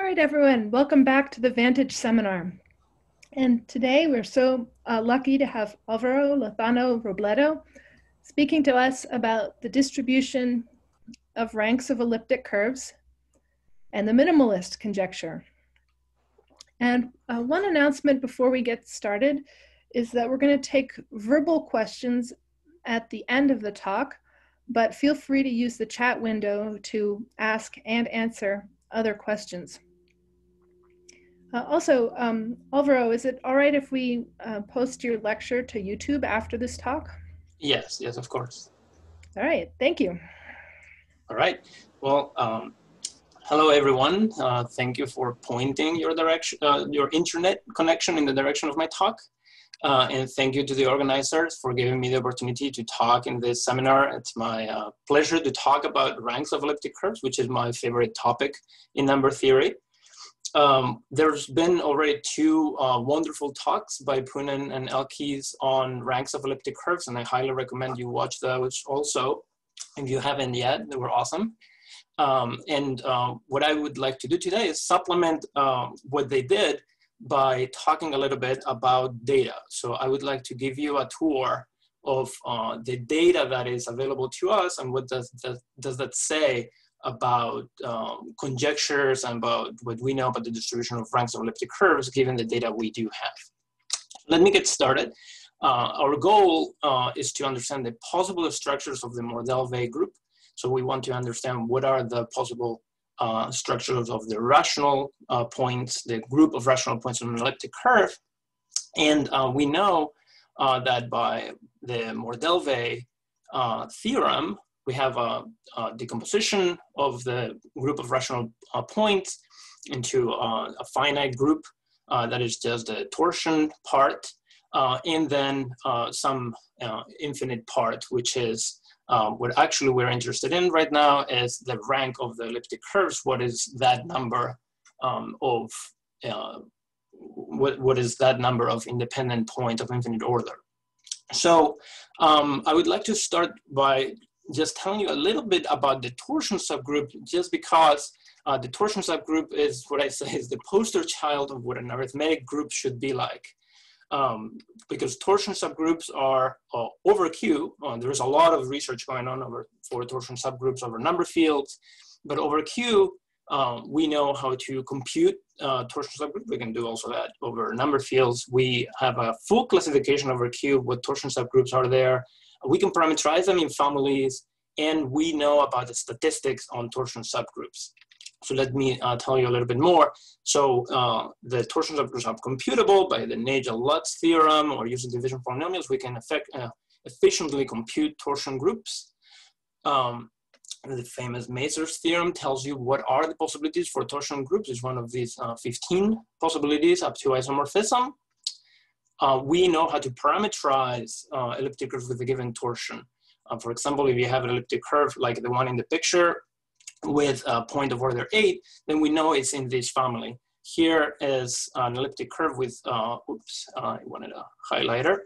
All right, everyone, welcome back to the Vantage seminar. And today we're so uh, lucky to have Alvaro Lozano Robledo speaking to us about the distribution of ranks of elliptic curves and the minimalist conjecture. And uh, one announcement before we get started is that we're going to take verbal questions at the end of the talk, but feel free to use the chat window to ask and answer other questions. Uh, also, um, Alvaro, is it all right if we uh, post your lecture to YouTube after this talk? Yes, yes, of course. All right, thank you. All right. Well, um, hello everyone. Uh, thank you for pointing your direction, uh, your internet connection in the direction of my talk. Uh, and thank you to the organizers for giving me the opportunity to talk in this seminar. It's my uh, pleasure to talk about ranks of elliptic curves, which is my favorite topic in number theory um, there's been already two uh, wonderful talks by Poonen and Elkies on ranks of elliptic curves, and I highly recommend you watch those also. If you haven't yet, they were awesome. Um, and uh, what I would like to do today is supplement um, what they did by talking a little bit about data. So I would like to give you a tour of uh, the data that is available to us and what does, does, does that say about um, conjectures and about what we know about the distribution of ranks of elliptic curves given the data we do have. Let me get started. Uh, our goal uh, is to understand the possible structures of the Mordell-Weil group. So we want to understand what are the possible uh, structures of the rational uh, points, the group of rational points on an elliptic curve. And uh, we know uh, that by the Mordell-Weil theorem, we have a, a, decomposition of the group of rational uh, points into uh, a finite group uh, that is just the torsion part, uh, and then uh, some infinite part, which is what actually we're interested in right now is the rank of the elliptic curves. What is that number um, of, what, what is that number of independent points of infinite order? So um, I would like to start by just telling you a little bit about the torsion subgroup, just because uh, the torsion subgroup is what I say is the poster child of what an arithmetic group should be like. Um, because torsion subgroups are uh, over Q. Uh, there's a lot of research going on over for torsion subgroups over number fields, but over Q, um, we know how to compute uh, torsion subgroup. We can do also that over number fields. We have a full classification over Q, what torsion subgroups are there, we can parameterize them in families, and we know about the statistics on torsion subgroups. So let me uh, tell you a little bit more. So uh, the torsion subgroups are computable by the Nagell-Lutz theorem or using division polynomials, we can effect, uh, efficiently compute torsion groups. Um, the famous Mazur's theorem tells you what are the possibilities for torsion groups. It's one of these uh, 15 possibilities up to isomorphism uh, we know how to parameterize uh, elliptic curves with a given torsion. Uh, for example, if you have an elliptic curve like the one in the picture with a point of order eight, then we know it's in this family. Here is an elliptic curve with, uh, oops, I wanted a highlighter.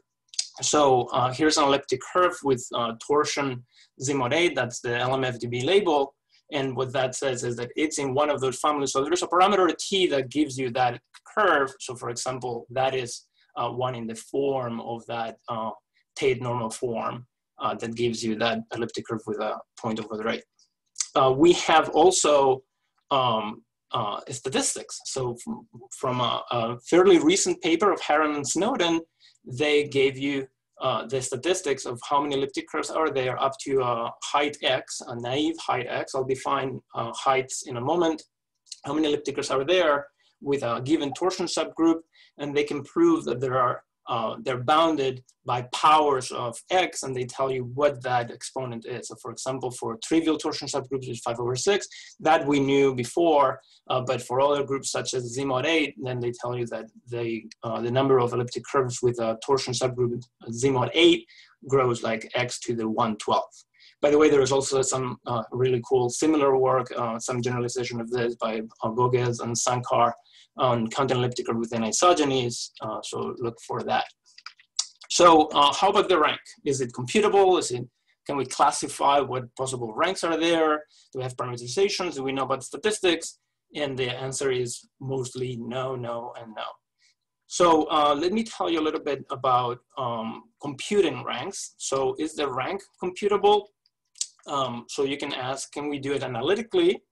So uh, here's an elliptic curve with torsion Z mod 8, that's the LMFDB label. And what that says is that it's in one of those families. So there's a parameter T that gives you that curve. So for example, that is uh, one in the form of that uh, Tate normal form uh, that gives you that elliptic curve with a point over the right. Uh, we have also um, uh, statistics. So from, from a, a, fairly recent paper of Harron and Snowden, they gave you uh, the statistics of how many elliptic curves are there up to a height x, a naive height x. I'll define heights in a moment. How many elliptic curves are there with a given torsion subgroup and they can prove that there are uh, they're bounded by powers of x, and they tell you what that exponent is. So for example, for trivial torsion subgroups, it's 5 over 6. That we knew before, uh, but for other groups such as Z mod 8, then they tell you that they, uh, the number of elliptic curves with a torsion subgroup Z mod 8 grows like x to the 112. By the way, there is also some uh, really cool similar work, uh, some generalization of this by uh, and Sankar on counting elliptic curve within isogenies. Uh, so look for that. So uh, how about the rank? Is it computable? Is it, can we classify what possible ranks are there? Do we have parameterizations? Do we know about statistics? And the answer is mostly no, no, and no. So uh, let me tell you a little bit about um, computing ranks. So is the rank computable? Um, so you can ask, can we do it analytically?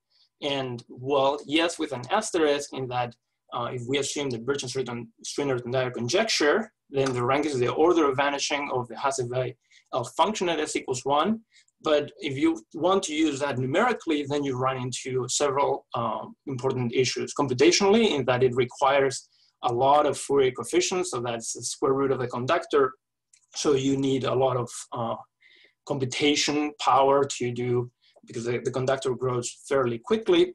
And well, yes, with an asterisk in that uh, if we assume the Birchall-Stringerton conjecture, then the rank is the order of vanishing of the Hasse-Weil L function at s equals one. But if you want to use that numerically, then you run into several um, important issues. Computationally, in that it requires a lot of Fourier coefficients, so that's the square root of the conductor. So you need a lot of uh, computation power to do, because the, the conductor grows fairly quickly.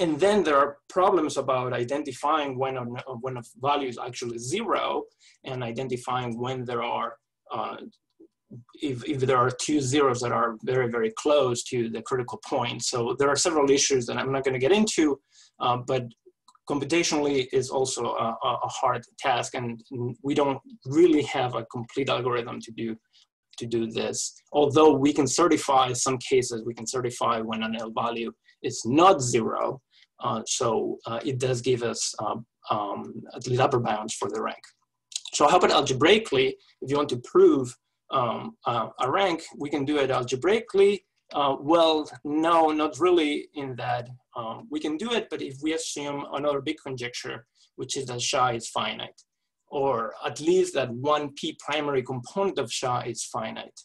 And then there are problems about identifying when a, when a value is actually zero and identifying when there are uh, if, if there are two zeros that are very, very close to the critical point. So there are several issues that I'm not going to get into, uh, but computationally is also a, a, hard task and we don't really have a complete algorithm to do to do this. Although we can certify some cases, we can certify when an L value is not zero. Uh, so uh, it does give us um, um, at upper bounds for the rank. So how about algebraically, if you want to prove um, uh, a rank, we can do it algebraically. Uh, well, no, not really in that. Um, we can do it, but if we assume another big conjecture, which is that SHA is finite, or at least that one P primary component of SHA is finite.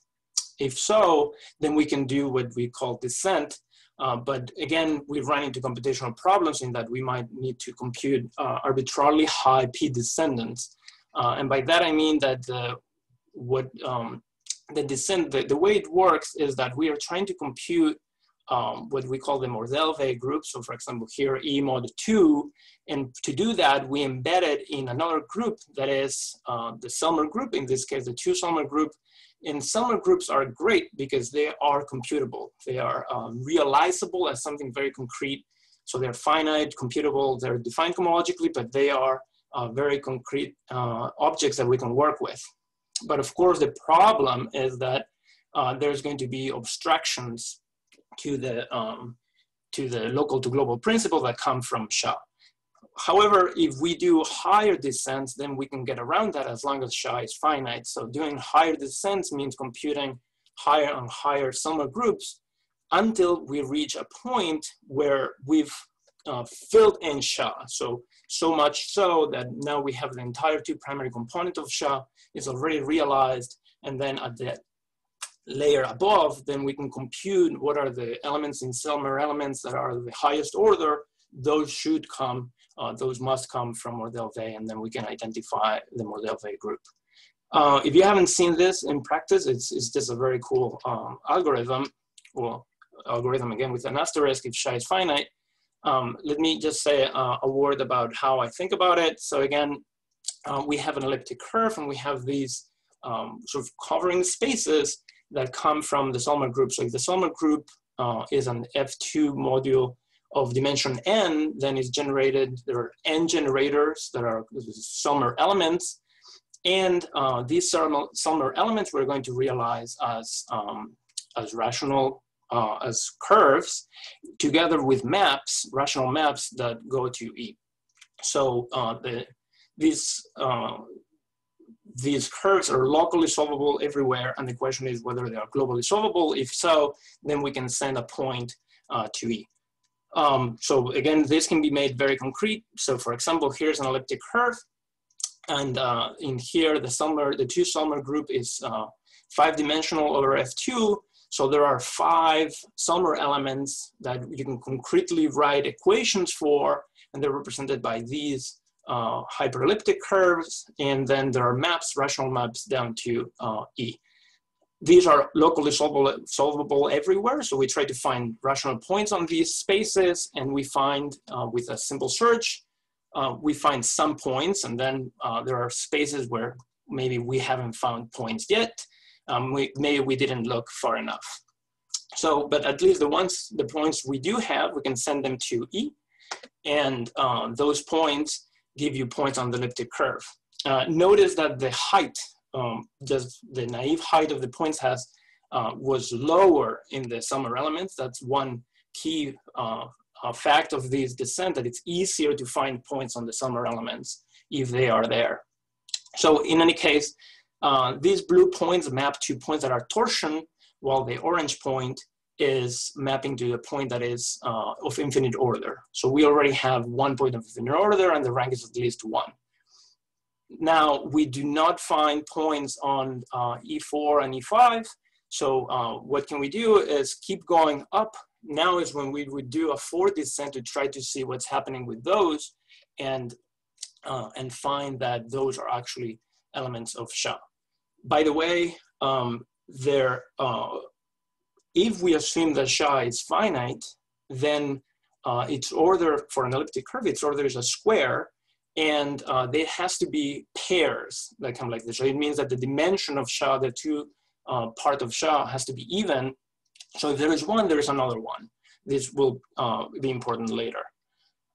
If so, then we can do what we call descent. Uh, but again, we run into computational problems in that we might need to compute uh, arbitrarily high P descendants. Uh, and by that I mean that the what um, the descent, the, the way it works is that we are trying to compute um, what we call the Mordell-Weil group. So for example, here E mod 2, and to do that, we embed it in another group that is uh, the Selmer group, in this case, the two Selmer group. And Selmer groups are great because they are computable. They are um, realizable as something very concrete. So they're finite, computable, they're defined cohomologically, but they are uh, very concrete uh, objects that we can work with. But of course, the problem is that uh, there's going to be obstructions to the, um, to the local to global principle that come from SHA. However, if we do higher descents, then we can get around that as long as SHA is finite. So doing higher descents means computing higher and higher Selmer groups until we reach a point where we've uh, filled in SHA. So, so much so that now we have the entire two primary component of SHA is already realized. And then at the layer above, then we can compute what are the elements in Selmer elements that are the highest order. Those should come, uh, those must come from Mordell-Weil, and then we can identify the Mordell-Weil group. Uh, if you haven't seen this in practice, it's, it's just a very cool um, algorithm, well, algorithm again with an asterisk if SHA is finite. Um, let me just say uh, a word about how I think about it. So again, uh, we have an elliptic curve and we have these um, sort of covering spaces that come from the Selmer group. So if the Selmer group uh, is an F2 module of dimension n, then it's generated, there are n generators that are Selmer elements. And uh, these Selmer elements we're going to realize as, um, as rational, uh, as curves, together with maps, rational maps that go to E. So uh, the, these, uh, these curves are locally solvable everywhere, and the question is whether they are globally solvable. If so, then we can send a point uh, to E. Um, so again, this can be made very concrete. So for example, here's an elliptic curve, and uh, in here, the Selmer, the two Selmer group is uh, five-dimensional over F2. So there are five Selmer elements that you can concretely write equations for, and they're represented by these uh, hyperelliptic curves, and then there are maps, rational maps down to uh, E. These are locally solvable, solvable everywhere, so we try to find rational points on these spaces, and we find uh, with a simple search, uh, we find some points, and then uh, there are spaces where maybe we haven't found points yet, um, we, maybe we didn't look far enough. So, but at least the ones, the points we do have, we can send them to E, and uh, those points give you points on the elliptic curve. Uh, notice that the height, um, just the naive height of the points has uh, was lower in the Selmer elements. That's one key uh, fact of this descent that it's easier to find points on the Selmer elements if they are there. So in any case, uh, these blue points map to points that are torsion, while the orange point is mapping to a point that is uh, of infinite order. So we already have one point of infinite order and the rank is at least one. Now, we do not find points on uh, E4 and E5. So uh, what can we do is keep going up. Now is when we would do a fourth descent to try to see what's happening with those and, uh, and find that those are actually elements of SHA. By the way, um, there, uh, if we assume that SHA is finite, then uh, its order for an elliptic curve, its order is a square, and uh, there has to be pairs that come like this. So it means that the dimension of SHA, the two uh, part of SHA has to be even. So if there is one, there is another one. This will uh, be important later.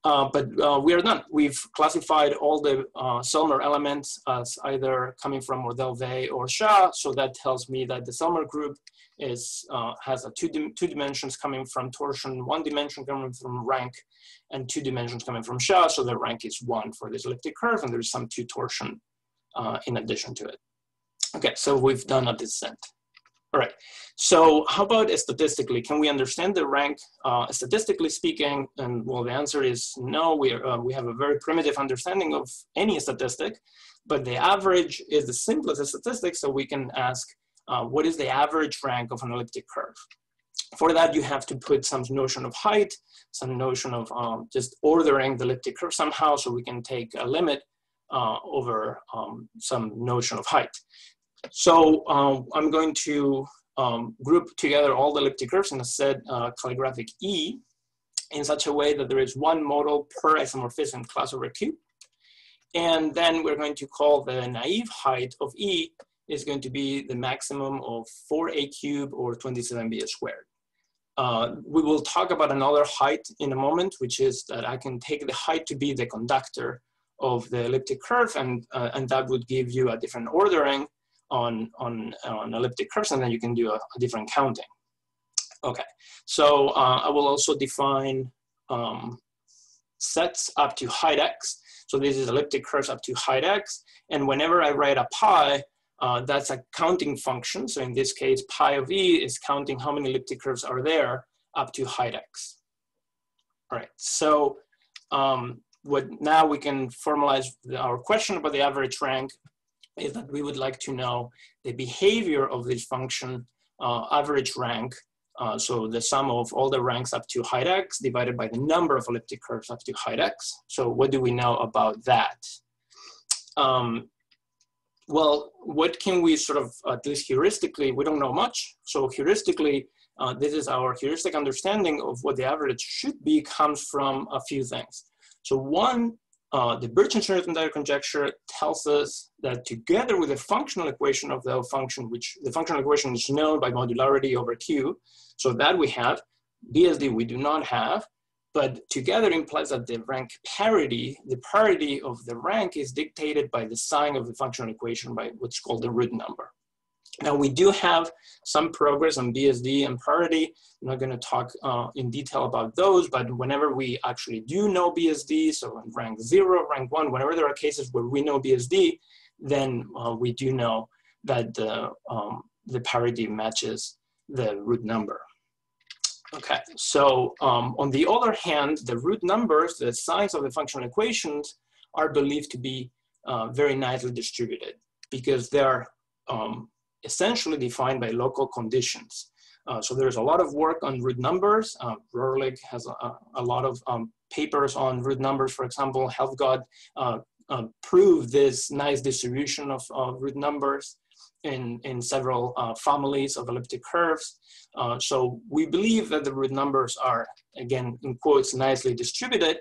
Uh, but uh, we are done. We've classified all the uh, Selmer elements as either coming from Mordell-Weil or SHA, so that tells me that the Selmer group is, uh, has a two, dim two dimensions coming from torsion, one dimension coming from rank, and two dimensions coming from SHA, so the rank is one for this elliptic curve, and there's some two torsion uh, in addition to it. Okay, so we've done a descent. All right, so how about statistically? Can we understand the rank uh, statistically speaking? And well, the answer is no, we, are, uh, we have a very primitive understanding of any statistic, but the average is the simplest statistic, so we can ask uh, what is the average rank of an elliptic curve? For that, you have to put some notion of height, some notion of um, just ordering the elliptic curve somehow, so we can take a limit uh, over um, some notion of height. So um, I'm going to um, group together all the elliptic curves in a set uh, calligraphic E in such a way that there is one model per isomorphism class over Q. And then we're going to call the naive height of E is going to be the maximum of 4a cubed or 27b squared. Uh, we will talk about another height in a moment, which is that I can take the height to be the conductor of the elliptic curve, and, uh, and that would give you a different ordering on, on, on elliptic curves, and then you can do a, a different counting. Okay, so uh, I will also define um, sets up to height x. So this is elliptic curves up to height x. And whenever I write a pi, uh, that's a counting function. So in this case, pi of e is counting how many elliptic curves are there up to height x. All right, so um, what now we can formalize our question about the average rank is that we would like to know the behavior of this function uh, average rank. Uh, so the sum of all the ranks up to height x divided by the number of elliptic curves up to height x. So what do we know about that? Um, well, what can we sort of, at least heuristically, we don't know much. So heuristically, uh, this is our heuristic understanding of what the average should be comes from a few things. So one uh, the Birch-Newton conjecture tells us that together with the functional equation of the function, which the functional equation is known by modularity over Q, so that we have, BSD we do not have, but together implies that the rank parity, the parity of the rank is dictated by the sign of the functional equation by what's called the root number. Now we do have some progress on BSD and parity. I'm not going to talk uh, in detail about those, but whenever we actually do know BSD, so in rank zero, rank one, whenever there are cases where we know BSD, then uh, we do know that the, um, the parity matches the root number. Okay, so um, on the other hand, the root numbers, the signs of the functional equations are believed to be uh, very nicely distributed because they're um, essentially defined by local conditions. Uh, so there's a lot of work on root numbers. Uh, Rohrlich has a, a lot of um, papers on root numbers, for example. Helfgott uh, uh, proved this nice distribution of, of root numbers in, in several uh, families of elliptic curves. Uh, so we believe that the root numbers are, again, in quotes, nicely distributed.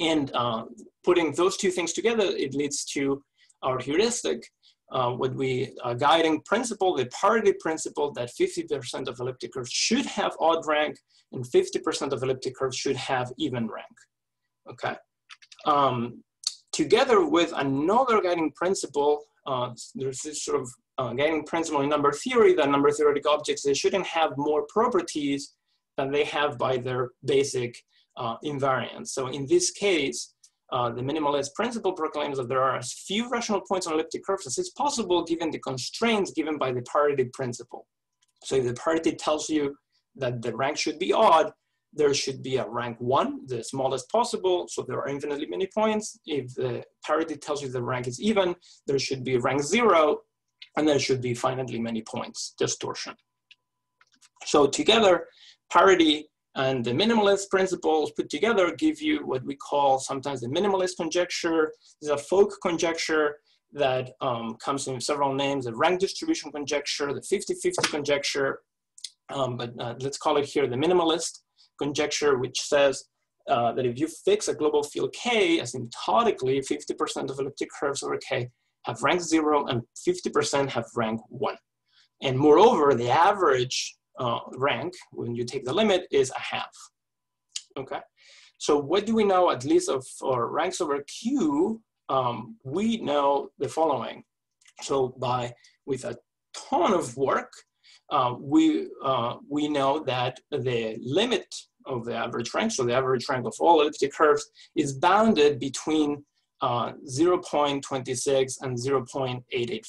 And uh, putting those two things together, it leads to our heuristic, uh, what we a guiding principle, the parity principle that 50% of elliptic curves should have odd rank and 50% of elliptic curves should have even rank. Okay. Um, together with another guiding principle, uh, there's this sort of uh, guiding principle in number theory that number theoretic objects, they shouldn't have more properties than they have by their basic uh, invariance. So in this case, uh, the minimalist principle proclaims that there are as few rational points on elliptic curves as is possible given the constraints given by the parity principle. So if the parity tells you that the rank should be odd, there should be a rank one, the smallest possible, so there are infinitely many points. If the parity tells you the rank is even, there should be rank zero, and there should be finitely many points, distortion. So together, parity and the minimalist principles put together give you what we call sometimes the minimalist conjecture. This is a folk conjecture that um, comes in several names, the rank distribution conjecture, the 50-50 conjecture, um, but uh, let's call it here the minimalist conjecture, which says uh, that if you fix a global field K asymptotically, 50% of elliptic curves over K have rank zero and 50% have rank one. And moreover, the average uh, rank, when you take the limit, is a half, okay? So what do we know at least of our ranks over Q? Um, we know the following. So by, with a ton of work, uh, we, uh, we know that the limit of the average rank, so the average rank of all elliptic curves, is bounded between uh, 0.26 and 0.885.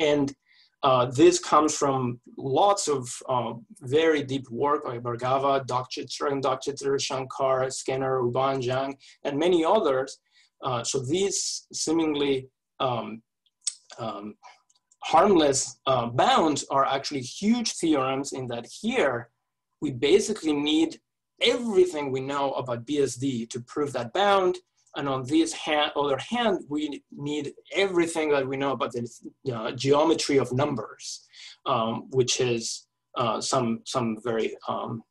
And uh, this comes from lots of uh, very deep work by Bhargava, Dokchitser, Dokchitser, Shankar, Skinner, Urban, Zhang, and many others. Uh, so these seemingly um, um, harmless uh, bounds are actually huge theorems in that here we basically need everything we know about BSD to prove that bound. And on this hand, other hand, we need everything that we know about the uh, geometry of numbers, um, which is uh, some, some very um,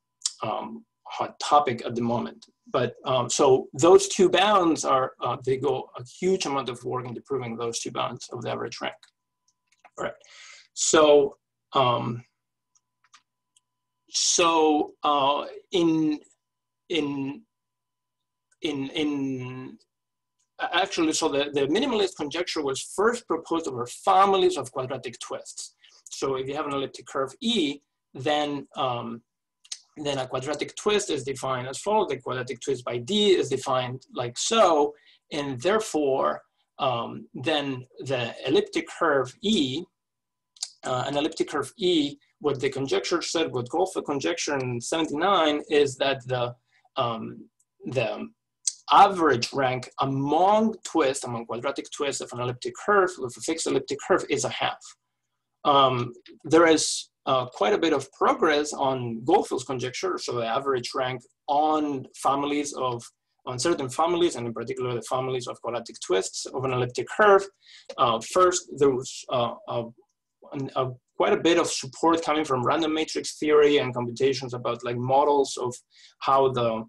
um, hot topic at the moment. But um, so those two bounds are, uh, they go a huge amount of work into proving those two bounds of the average rank. All right. So, um, so uh, in in in in actually, so the, the minimalist conjecture was first proposed over families of quadratic twists. So if you have an elliptic curve E, then um, then a quadratic twist is defined as follows. The quadratic twist by D is defined like so, and therefore um, then the elliptic curve E, uh, an elliptic curve E, what the conjecture said, what Goldfeld conjecture in 79 is that the, um, the average rank among twists, among quadratic twists of an elliptic curve, with a fixed elliptic curve is a half. Um, there is uh, quite a bit of progress on Goldfeld's conjecture, so the average rank on families of on certain families, and in particular the families of quadratic twists of an elliptic curve. Uh, first, there was uh, a, a, quite a bit of support coming from random matrix theory and computations about like models of how the,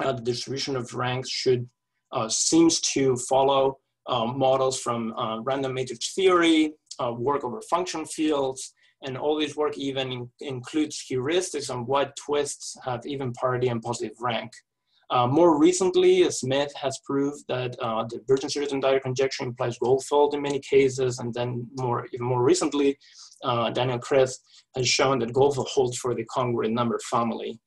uh, the distribution of ranks should uh, seems to follow uh, models from uh, random matrix theory, work over function fields, and all this work even in, includes heuristics on what twists have even parity and positive rank. Uh, more recently, Smith has proved that uh, the Birch and Swinnerton-Dyer conjecture implies Goldfeld in many cases, and then more even more recently, uh, Daniel Kriz has shown that Goldfeld holds for the congruent number family.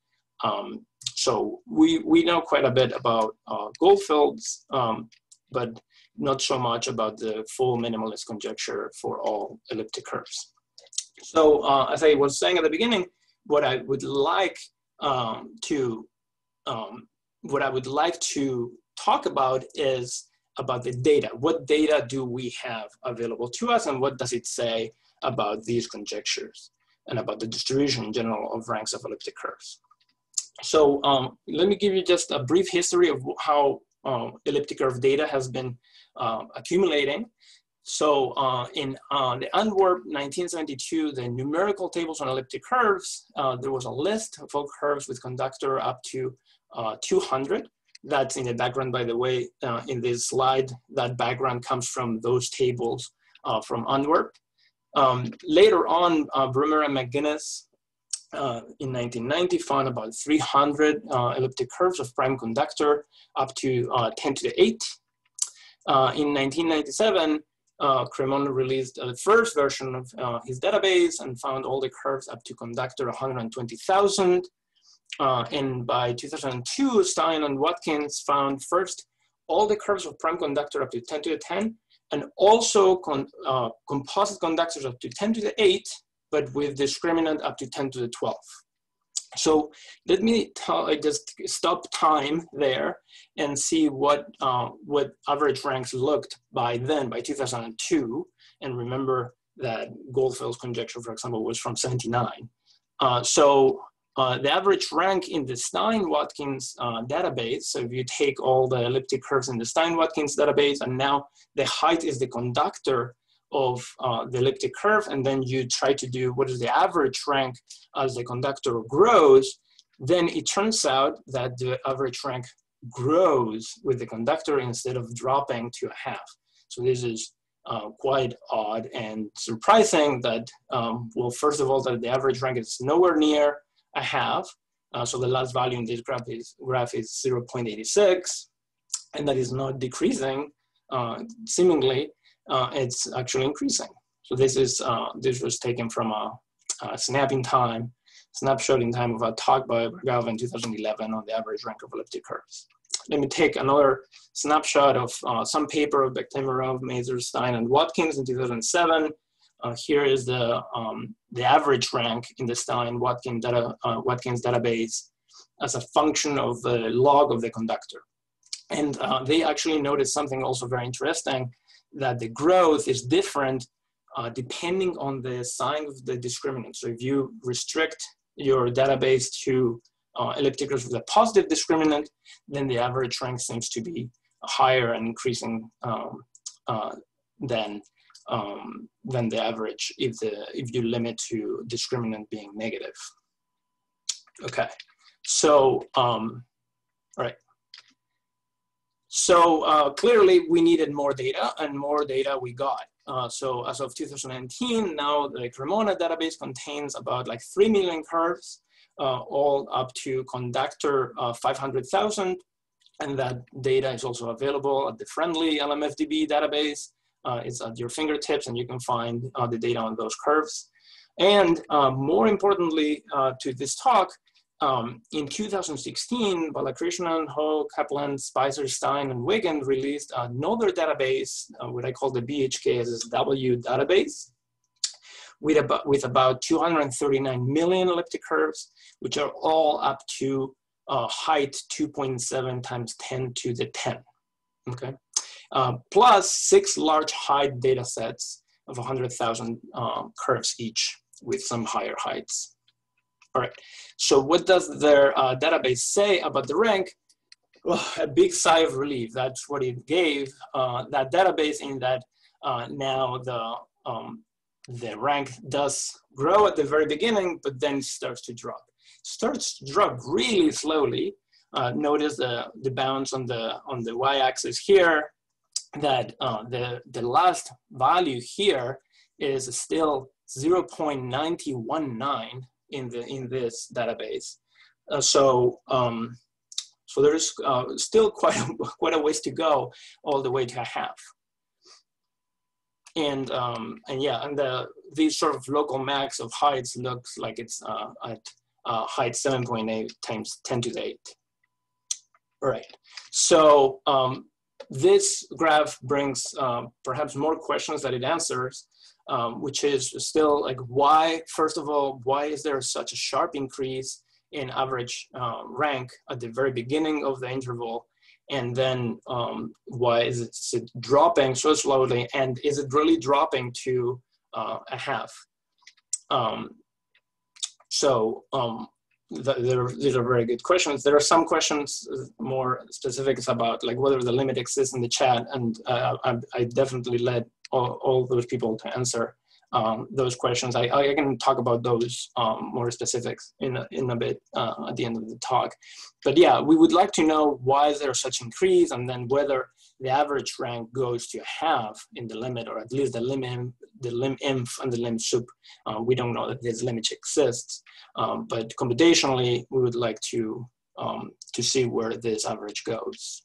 Um, so we we know quite a bit about uh, Goldfeld's, um, but not so much about the full minimalist conjecture for all elliptic curves. So uh, as I was saying at the beginning, what I would like um, to um, what I would like to talk about is about the data. What data do we have available to us and what does it say about these conjectures and about the distribution in general of ranks of elliptic curves. So um, let me give you just a brief history of how um, elliptic curve data has been uh, accumulating. So uh, in uh, the Antwerp 1972, the numerical tables on elliptic curves, uh, there was a list of all curves with conductor up to uh, 200. That's in the background, by the way, uh, in this slide. That background comes from those tables from Antwerp. Um, later on, Brumer and McGuinness uh, in 1990 found about 300 elliptic curves of prime conductor up to 10 to the 8. in 1997, uh, Cremona released the first version of uh, his database and found all the curves up to conductor 120,000. uh, and by 2002, Stein and Watkins found first all the curves of prime conductor up to 10 to the 10, and also con uh, composite conductors up to 10 to the 8, but with discriminant up to 10 to the 12. So let me just stop time there and see what, uh, what average ranks looked by then, by 2002. And remember that Goldfeld's conjecture, for example, was from 79. Uh, so uh, the average rank in the Stein-Watkins uh, database, so if you take all the elliptic curves in the Stein-Watkins database, and now the height is the conductor of uh, the elliptic curve, and then you try to do what is the average rank as the conductor grows, then it turns out that the average rank grows with the conductor instead of dropping to a half. So this is uh, quite odd and surprising that, um, well, first of all, that the average rank is nowhere near a half. Uh, so the last value in this graph is, graph is 0.86, and that is not decreasing, uh, seemingly, it's actually increasing. So this is uh, this was taken from a, a snapping time, snapshot in time of a talk by Bhargava in 2011 on the average rank of elliptic curves. Let me take another snapshot of uh, some paper of Bektemirov, Mazur, Stein, and Watkins in 2007. Uh, here is the, um, the average rank in the Stein Watkins, data, uh, Watkins database as a function of the log of the conductor. And uh, they actually noticed something also very interesting, that the growth is different uh, depending on the sign of the discriminant. So if you restrict your database to uh, elliptic curves with a positive discriminant, then the average rank seems to be higher and increasing um, uh, than um, than the average if the if you limit to discriminant being negative. Okay, so um. So uh, clearly we needed more data and more data we got. Uh, so as of 2019, now the Cremona database contains about like 3 million curves, uh, all up to conductor uh, 500,000. And that data is also available at the friendly LMFDB database. Uh, it's at your fingertips and you can find uh, the data on those curves. And more importantly to this talk, um, in 2016, Balakrishnan, Ho, Kaplan, Spicer, Stein, and Weigandt released another database, uh, what I call the BHKSSW database, with about, with about 239 million elliptic curves, which are all up to uh, height 2.7 times 10 to the 10, okay? Uh, plus six large height data sets of 100,000 um, curves each with some higher heights. All right, so what does their uh, database say about the rank? Well, a big sigh of relief. That's what it gave uh, that database in that uh, now the, um, the rank does grow at the very beginning, but then it starts to drop. Starts to drop really slowly. Uh, notice the, the bounds on the, on the y-axis here, that uh, the, the last value here is still 0.9019 in the in this database. Uh, so um, so there's uh, still quite a, quite a ways to go all the way to a half. And um, and yeah, and the these sort of local max of heights looks like it's uh, at uh, height 7.8 times 10 to the 8. All right. So um, this graph brings uh, perhaps more questions that it answers um, which is still like why, first of all, why is there such a sharp increase in average uh, rank at the very beginning of the interval? And then um, why is it, is it, dropping so slowly? And is it really dropping to uh, a half? Um, so um, these are very good questions. There are some questions more specifics about like whether the limit exists in the chat, and uh, I, I, definitely led all, all, those people to answer um, those questions. I, I, can talk about those um, more specifics in a, in a bit uh, at the end of the talk. But yeah, we would like to know why is there such increase, and then whether the average rank goes to half in the limit, or at least the lim the lim inf and the lim sup. Uh, we don't know that this limit exists, um, but computationally, we would like to um, to see where this average goes.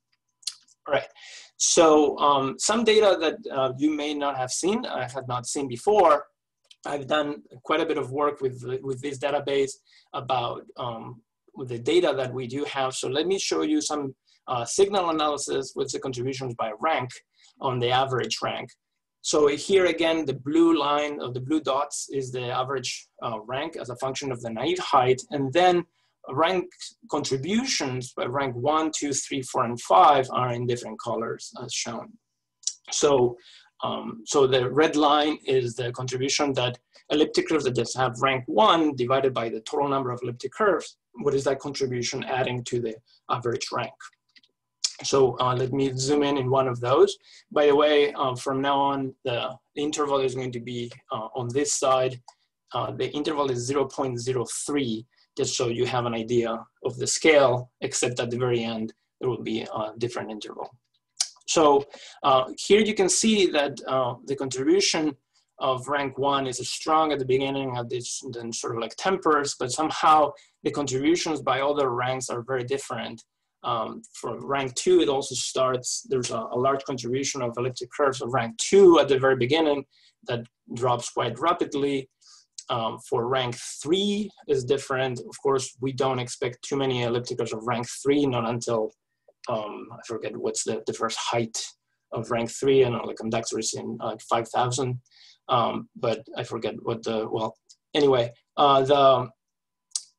All right. So um, some data that uh, you may not have seen, I had not seen before. I've done quite a bit of work with with this database about um, the data that we do have. So let me show you some uh, signal analysis with the contributions by rank on the average rank. So here again, the blue line of the blue dots is the average uh, rank as a function of the naive height. And then rank contributions by rank one, two, three, four, and five are in different colors as shown. So, um, so the red line is the contribution that elliptic curves that just have rank one divided by the total number of elliptic curves. What is that contribution adding to the average rank? So uh, let me zoom in in one of those. By the way, uh, from now on, the interval is going to be uh, on this side. Uh, the interval is 0.03, just so you have an idea of the scale, except at the very end, there will be a different interval. So uh, here you can see that uh, the contribution of rank one is strong at the beginning this, then sort of like tempers, but somehow the contributions by other ranks are very different. Um, for rank two, it also starts, there's a, a, large contribution of elliptic curves of rank two at the very beginning that drops quite rapidly. Um, for rank three is different. Of course, we don't expect too many elliptic curves of rank three, not until, um, I forget what's the, the first height of rank three, and like conductor is in like 5,000. Um, but I forget what the, well, anyway, uh, the,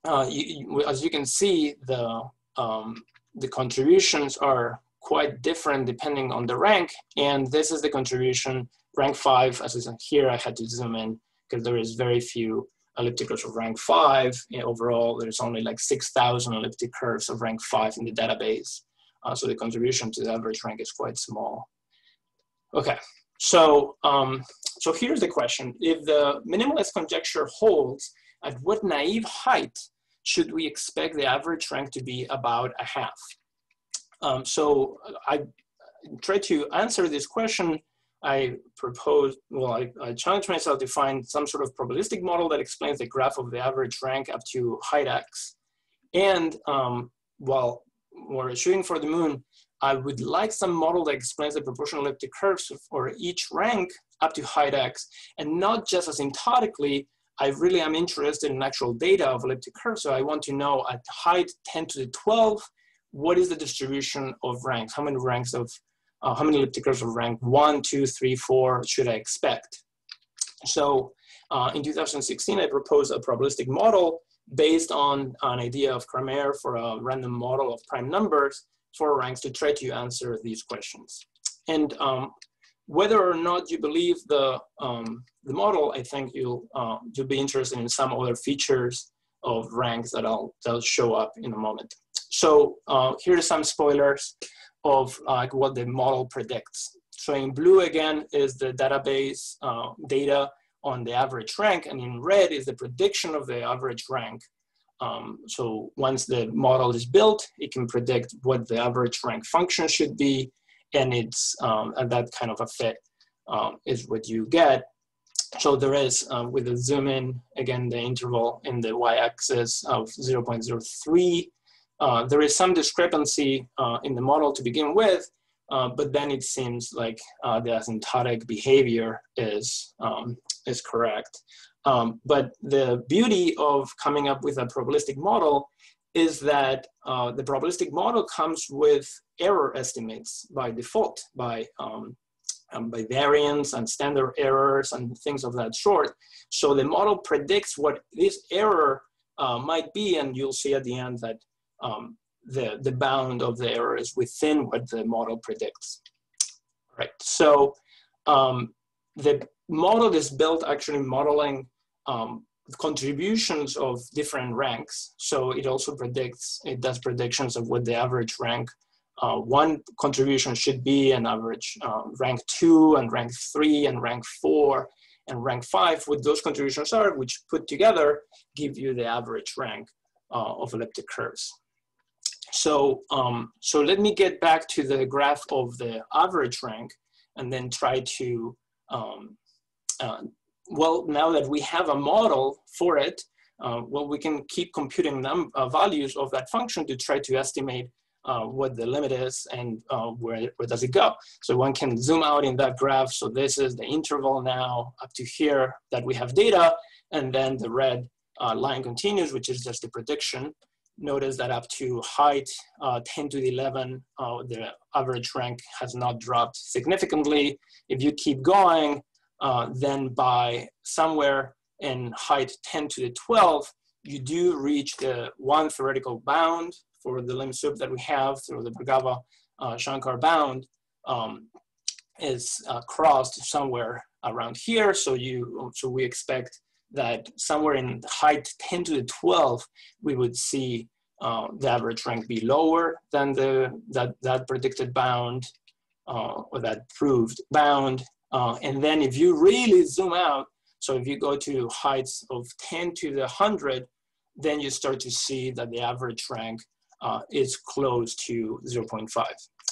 uh, you, you, as you can see, the, um, the contributions are quite different depending on the rank. And this is the contribution, rank five, as is here, I had to zoom in because there is very few elliptic curves of rank five. Overall, there's only like 6,000 elliptic curves of rank five in the database. Uh, so the contribution to the average rank is quite small. Okay, so, um, so here's the question. If the minimalist conjecture holds, at what naive height should we expect the average rank to be about a half? Um, so I try to answer this question. I propose, well, I, I challenge myself to find some sort of probabilistic model that explains the graph of the average rank up to height x. And um, while we're shooting for the moon, I would like some model that explains the proportional elliptic curves for each rank up to height x, and not just asymptotically, I really am interested in actual data of elliptic curves. So I want to know at height 10 to the 12, what is the distribution of ranks? How many ranks of, uh, how many elliptic curves of rank one, two, three, four should I expect? So uh, in 2016, I proposed a probabilistic model based on an idea of Cramer for a random model of prime numbers for ranks to try to answer these questions. And um, whether or not you believe the, um, the model, I think you'll, uh, you'll be interested in some other features of ranks that I'll, that'll show up in a moment. So uh, here are some spoilers of uh, what the model predicts. So in blue again is the database uh, data on the average rank, and in red is the prediction of the average rank. Um, so once the model is built, it can predict what the average rank function should be, and it's um, and that kind of fit um, is what you get. So there is, um, with the zoom in, again, the interval in the y-axis of 0.03, uh, there is some discrepancy uh, in the model to begin with, uh, but then it seems like uh, the asymptotic behavior is, um, is correct. Um, but the beauty of coming up with a probabilistic model is that uh, the probabilistic model comes with error estimates by default, by, um, um, by variance and standard errors and things of that sort. So the model predicts what this error uh, might be, and you'll see at the end that um, the, the bound of the error is within what the model predicts. Right, so um, the model is built actually modeling um, contributions of different ranks. So it also predicts, it does predictions of what the average rank uh, one contribution should be an average uh, rank two and rank three and rank four and rank five, what those contributions are, which put together give you the average rank uh, of elliptic curves. So, um, so let me get back to the graph of the average rank and then try to um, uh, well, now that we have a model for it, uh, well, we can keep computing num uh, values of that function to try to estimate uh, what the limit is and uh, where, where does it go. So one can zoom out in that graph. So this is the interval now up to here that we have data, and then the red uh, line continues, which is just the prediction. notice that up to height uh, 10 to the 11, uh, the average rank has not dropped significantly. If you keep going, uh, then by somewhere in height 10 to the 12, you do reach the one theoretical bound for the lim sup that we have through the Bhargava uh, Shankar bound um, is uh, crossed somewhere around here. So you, so we expect that somewhere in height 10 to the 12, we would see uh, the average rank be lower than the that, that predicted bound uh, or that proved bound. Uh, and then if you really zoom out, so if you go to heights of 10 to the 100, then you start to see that the average rank uh, is close to 0.5.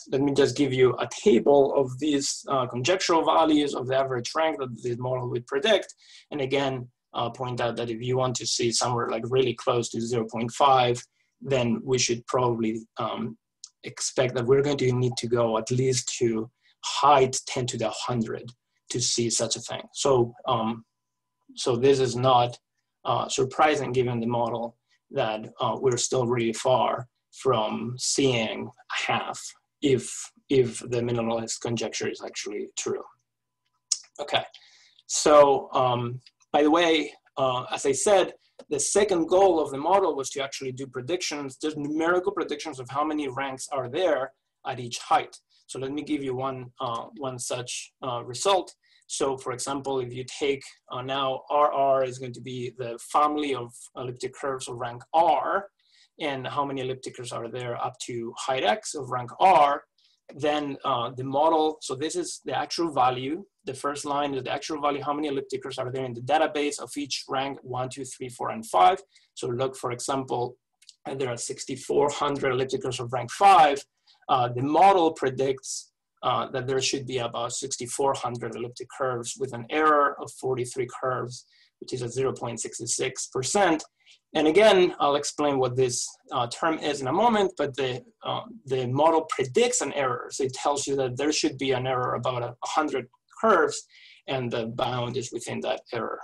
Let me just give you a table of these uh, conjectural values of the average rank that this model would predict. And again, uh, point out that if you want to see somewhere like really close to 0.5, then we should probably um, expect that we're going to need to go at least to height 10 to the 100 to see such a thing. So, um, so this is not uh, surprising given the model that uh, we're still really far from seeing half if, if the minimalist conjecture is actually true. Okay, so um, by the way, uh, as I said, the second goal of the model was to actually do predictions, just numerical predictions of how many ranks are there at each height. So let me give you one, uh, one such uh, result. So for example, if you take uh, now RR is going to be the family of elliptic curves of rank R, and how many elliptic curves are there up to height X of rank R, then uh, the model, so this is the actual value. The first line is the actual value, how many elliptic curves are there in the database of each rank one, two, three, four, and five. So look, for example, there are 6,400 elliptic curves of rank five. Uh, the model predicts uh, that there should be about 6,400 elliptic curves with an error of 43 curves, which is a 0.66%. And again, I'll explain what this uh, term is in a moment, but the, uh, the model predicts an error. So it tells you that there should be an error about 100 curves, and the bound is within that error.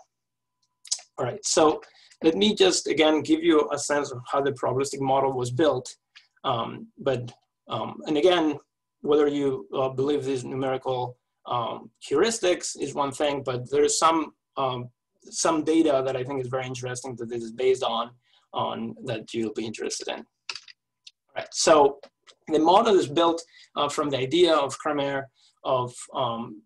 All right, so let me just, again, give you a sense of how the probabilistic model was built. Um, but, um, and again, whether you uh, believe these numerical um, heuristics is one thing, but there is some um, some data that I think is very interesting that this is based on, on that you'll be interested in. All right, so the model is built uh, from the idea of Cramer of um,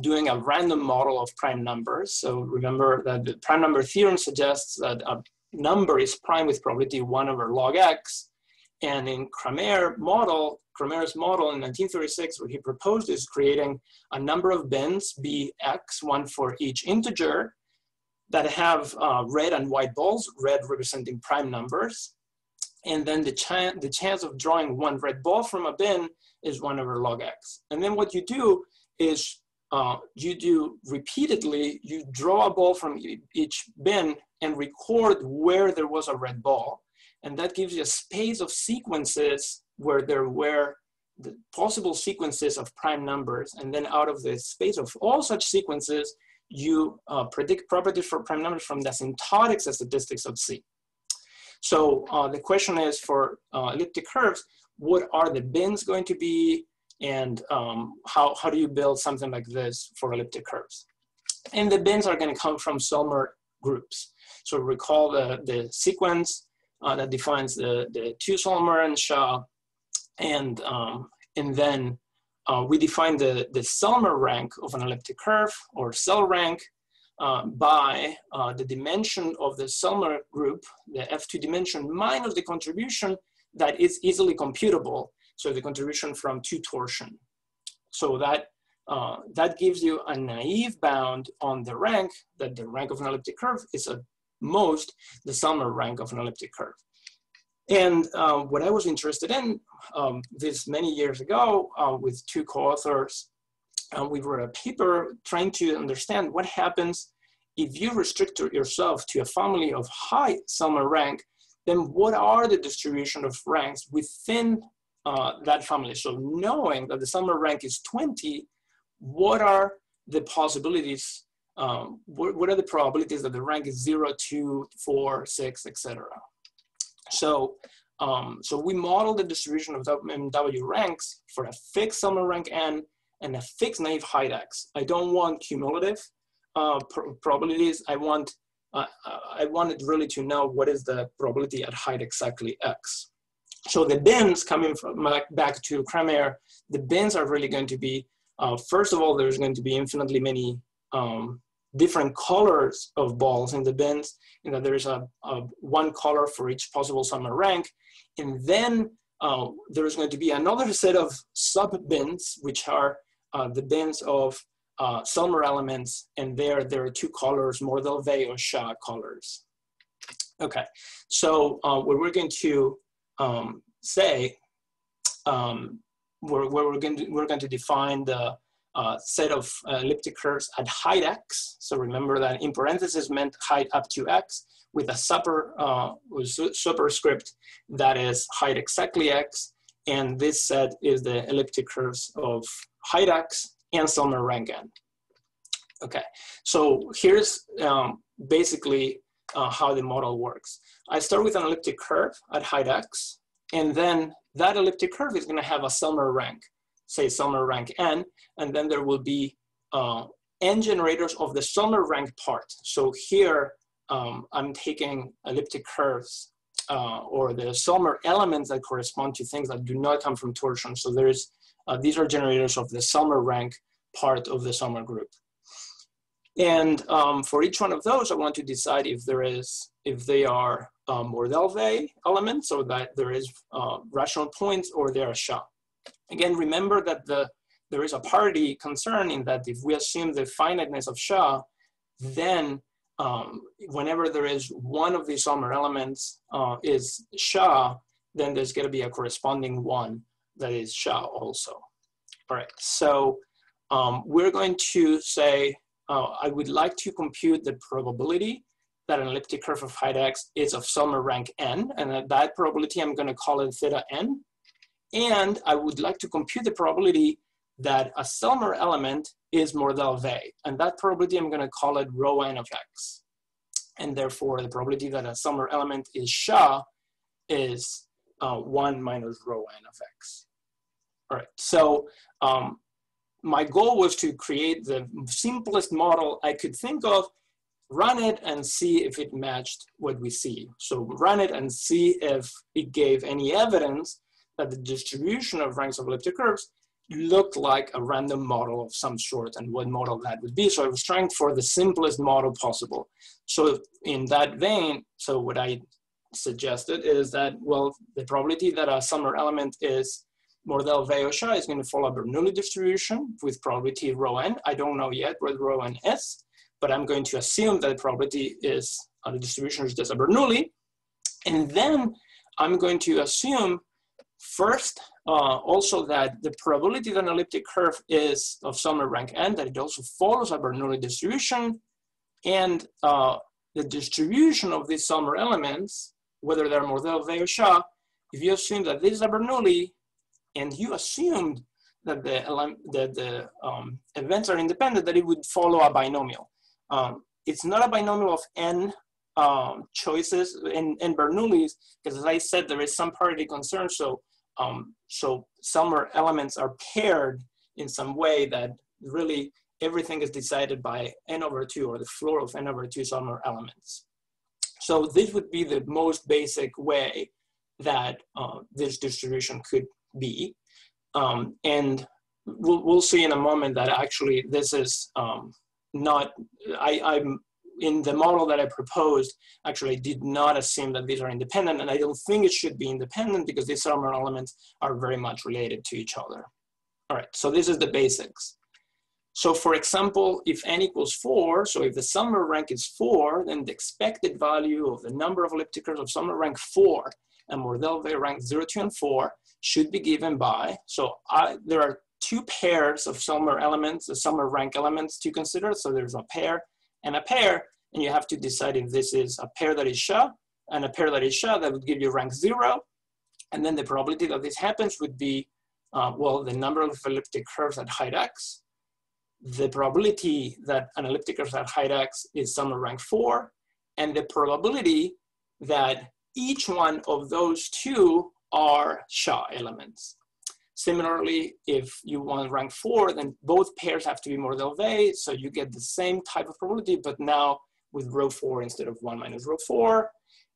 doing a random model of prime numbers. So remember that the prime number theorem suggests that a number is prime with probability one over log x. And in Cramer model, Cramer's model in 1936, what he proposed is creating a number of bins, bx, one for each integer, that have uh, red and white balls, red representing prime numbers. And then the, ch the chance of drawing one red ball from a bin is one over log x. And then what you do is uh, you do repeatedly, you draw a ball from each bin and record where there was a red ball. And that gives you a space of sequences where there were the possible sequences of prime numbers. And then out of the space of all such sequences, you uh, predict properties for prime numbers from the asymptotics asymptotic statistics of C. So uh, the question is for uh, elliptic curves, what are the bins going to be and um, how, how do you build something like this for elliptic curves? And the bins are going to come from Selmer groups. So recall the, the sequence uh, that defines the, the two Selmer and SHA, and, um, and then uh, we define the, the Selmer rank of an elliptic curve or Sel rank uh, by uh, the dimension of the Selmer group, the F2 dimension, minus the contribution that is easily computable, so the contribution from two torsion. So that, uh, that gives you a naive bound on the rank, that the rank of an elliptic curve is at most the Selmer rank of an elliptic curve. And uh, what I was interested in um, this many years ago uh, with two co-authors, uh, we wrote a paper trying to understand what happens if you restrict yourself to a family of high Selmer rank, then what are the distribution of ranks within uh, that family? So knowing that the Selmer rank is 20, what are the possibilities um, what, what, are the probabilities that the rank is 0, 2, 4, 6, etc. So um, so we model the distribution of MW ranks for a fixed Selmer rank n and a fixed naive height x. I don't want cumulative uh, pr probabilities. I want uh, I wanted really to know what is the probability at height exactly x. So the bins coming from back to Cramer, the bins are really going to be, uh, first of all, there's going to be infinitely many um, different colors of balls in the bins, and that there's a, a one color for each possible Selmer rank. And then uh, there's going to be another set of sub bins, which are uh, the bins of uh, Selmer elements, and there there are two colors, Mordell-Weil or SHA colors. Okay, so uh, what we're going to um, say, um, we're, we're, going to, we're going to define the uh, set of elliptic curves at height x. So remember that in parentheses meant height up to x with a super, uh, superscript that is height exactly x. And this set is the elliptic curves of height x and Selmer rank n. Okay, so here's um, basically uh, how the model works. I start with an elliptic curve at height x, and then that elliptic curve is gonna have a Selmer rank, say Selmer rank n, and then there will be uh, n generators of the Selmer rank part. So here, um, I'm taking elliptic curves uh, or the Selmer elements that correspond to things that do not come from torsion. So there's, uh, these are generators of the Selmer rank part of the Selmer group. And um, for each one of those, I want to decide if there is, if they are um, Mordell-Weil elements, so that there is uh, rational points or they are SHA. Again, remember that the, there is a party concern in that if we assume the finiteness of SHA, then um, whenever there is one of these Selmer elements uh, is SHA, then there's gonna be a corresponding one that is SHA also. All right, so um, we're going to say uh, I would like to compute the probability that an elliptic curve of height x is of Selmer rank n, and that probability I'm gonna call it theta n. And I would like to compute the probability that a Selmer element is Mordell-Weil, and that probability I'm gonna call it rho n of x. And therefore the probability that a Selmer element is SHA is uh, one minus rho n of x. All right, so um, my goal was to create the simplest model I could think of, run it and see if it matched what we see. So run it and see if it gave any evidence that the distribution of ranks of elliptic curves looked like a random model of some sort and what model that would be. So I was trying for the simplest model possible. So in that vein, so what I suggested is that, well, the probability that a Selmer element is Mordell-Weil is going to follow a Bernoulli distribution with probability rho n. I don't know yet what rho n is, but I'm going to assume that the probability is uh, the distribution is just a Bernoulli. And then I'm going to assume first uh, also that the probability that an elliptic curve is of Selmer rank n, that it also follows a Bernoulli distribution, and uh, the distribution of these Selmer elements, whether they're Mordell-Weil if you assume that this is a Bernoulli, and you assumed that the, that the um, events are independent, that it would follow a binomial. Um, it's not a binomial of n um, choices in, in Bernoulli's, because as I said, there is some parity concern. So, um, so some elements are paired in some way that really everything is decided by n over two or the floor of n over two Selmer elements. So this would be the most basic way that uh, this distribution could be. Um, and we'll, we'll see in a moment that actually this is um, not, I, I'm in the model that I proposed, actually did not assume that these are independent, and I don't think it should be independent because these Selmer elements are very much related to each other. All right, so this is the basics. So for example, if n equals four, so if the Selmer rank is four, then the expected value of the number of elliptic curves of Selmer rank four and Mordell-Weil rank zero, two, and four should be given by, so I, there are two pairs of Selmer elements, the Selmer rank elements to consider. So there's a pair and a pair, and you have to decide if this is a pair that is SHA and a pair that is SHA, that would give you rank zero. And then the probability that this happens would be, uh, well, the number of elliptic curves at height x. The probability that an elliptic curve at height x is Selmer rank four, and the probability that each one of those two are SHA elements. Similarly, if you want rank four, then both pairs have to be Mordell-Weil, so you get the same type of probability, but now with rho four instead of one minus rho four.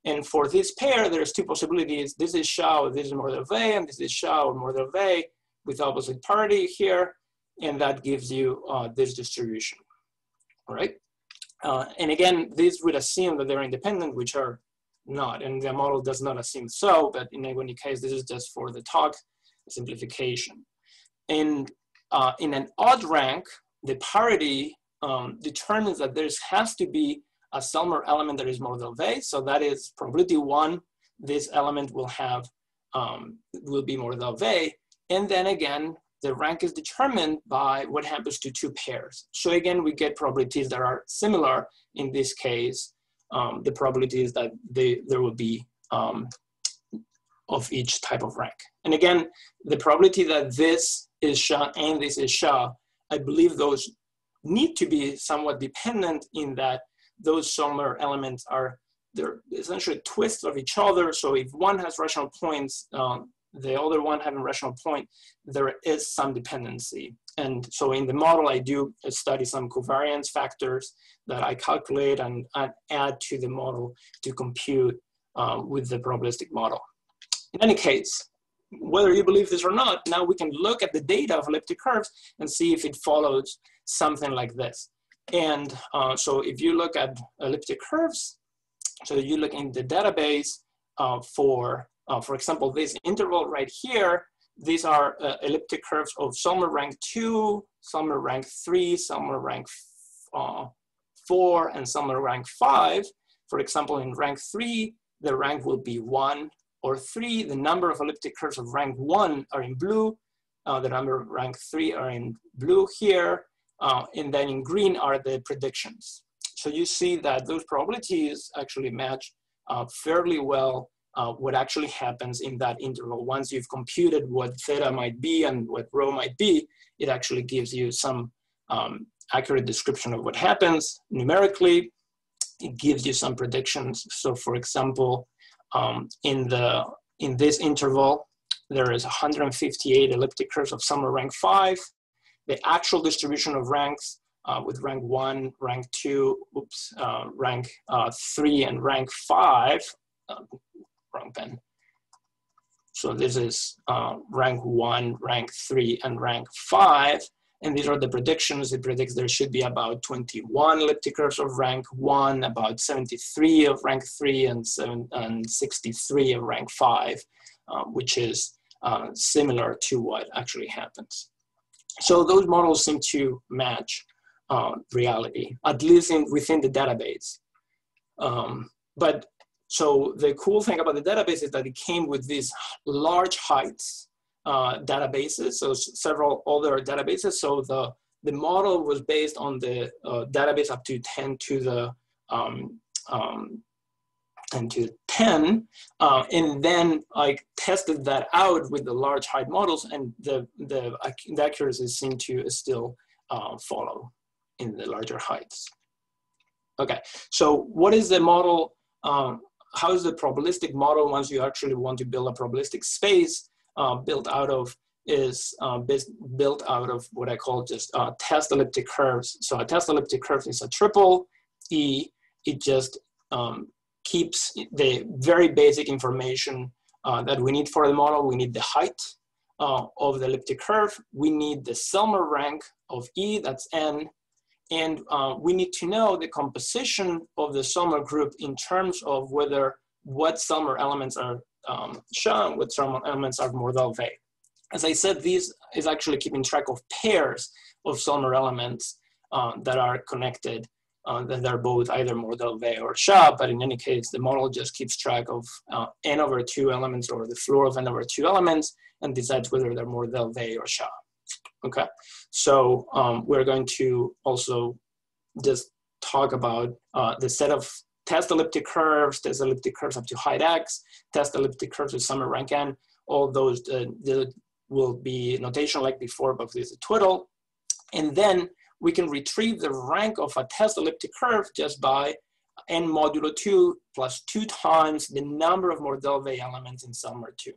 And for this pair, there's two possibilities. This is SHA or this is Mordell-Weil, and this is SHA or Mordell-Weil with opposite parity here, and that gives you uh, this distribution, all right? Uh, and again, this would assume that they're independent, which are not, and the model does not assume so, but in any case, this is just for the talk simplification. And uh, in an odd rank, the parity um, determines that there has to be a Selmer element that is Mordell-Weil. So that is probability one, this element will have, um, will be Mordell-Weil. And then again, the rank is determined by what happens to two pairs. So again, we get probabilities that are similar. In this case, um, the probability is that they, there will be um, of each type of rank. And again, the probability that this is SHA and this is SHA, I believe those need to be somewhat dependent in that those Selmer elements are they're essentially twists of each other. So if one has rational points, um, the other one having rational point, there is some dependency. And so in the model, I do study some covariance factors that I calculate and, add to the model to compute um, with the probabilistic model. In any case, whether you believe this or not, now we can look at the data of elliptic curves and see if it follows something like this. And uh, so if you look at elliptic curves, so you look in the database uh, for, uh, for example, this interval right here, these are uh, elliptic curves of Selmer rank two, Selmer rank three, Selmer rank uh, four, and Selmer rank five. For example, in rank three, the rank will be one or three. The number of elliptic curves of rank one are in blue. Uh, the number of rank three are in blue here. Uh, and then in green are the predictions. So you see that those probabilities actually match uh, fairly well uh, what actually happens in that interval. Once you've computed what theta might be and what rho might be, it actually gives you some um, accurate description of what happens numerically. It gives you some predictions. So for example, um, in, the, in this interval, there is 158 elliptic curves of Selmer rank five. The actual distribution of ranks uh, with rank one, rank two, oops, uh, rank uh, three, and rank five, uh, wrong pen. So this is uh, rank one, rank three, and rank five. And these are the predictions. It predicts there should be about 21 elliptic curves of rank one, about 73 of rank three, and, seven, and 63 of rank five, uh, which is uh, similar to what actually happens. So those models seem to match uh, reality, at least in, within the database. Um, but so the cool thing about the database is that it came with these large heights databases, so several other databases. So the, the model was based on the uh, database up to 10 to the um, um, and to 10, uh, and then I tested that out with the large height models, and the the, the accuracy seemed to still uh, follow in the larger heights. Okay, so what is the model? Um, how is the probabilistic model once you actually want to build a probabilistic space? Uh, built out of is uh, built out of what I call just uh, test elliptic curves. So a test elliptic curve is a triple E. It just um, keeps the very basic information uh, that we need for the model. We need the height uh, of the elliptic curve. We need the Selmer rank of E, that's N. And uh, we need to know the composition of the Selmer group in terms of whether what Selmer elements are um, shown with some elements are Mordell-Weil. As I said, this is actually keeping track of pairs of Selmer elements uh, that are connected uh, that are both either Mordell-Weil or SHA, but in any case, the model just keeps track of uh, n over two elements or the floor of n over two elements and decides whether they're Mordell-Weil or SHA. Okay, so um, we're going to also just talk about uh, the set of test elliptic curves, test elliptic curves up to height x, test elliptic curves with Selmer rank n, all those uh, will be notation like before, but with a twiddle. And then we can retrieve the rank of a test elliptic curve just by n modulo 2 plus 2 times the number of Mordell-Weil elements in Selmer 2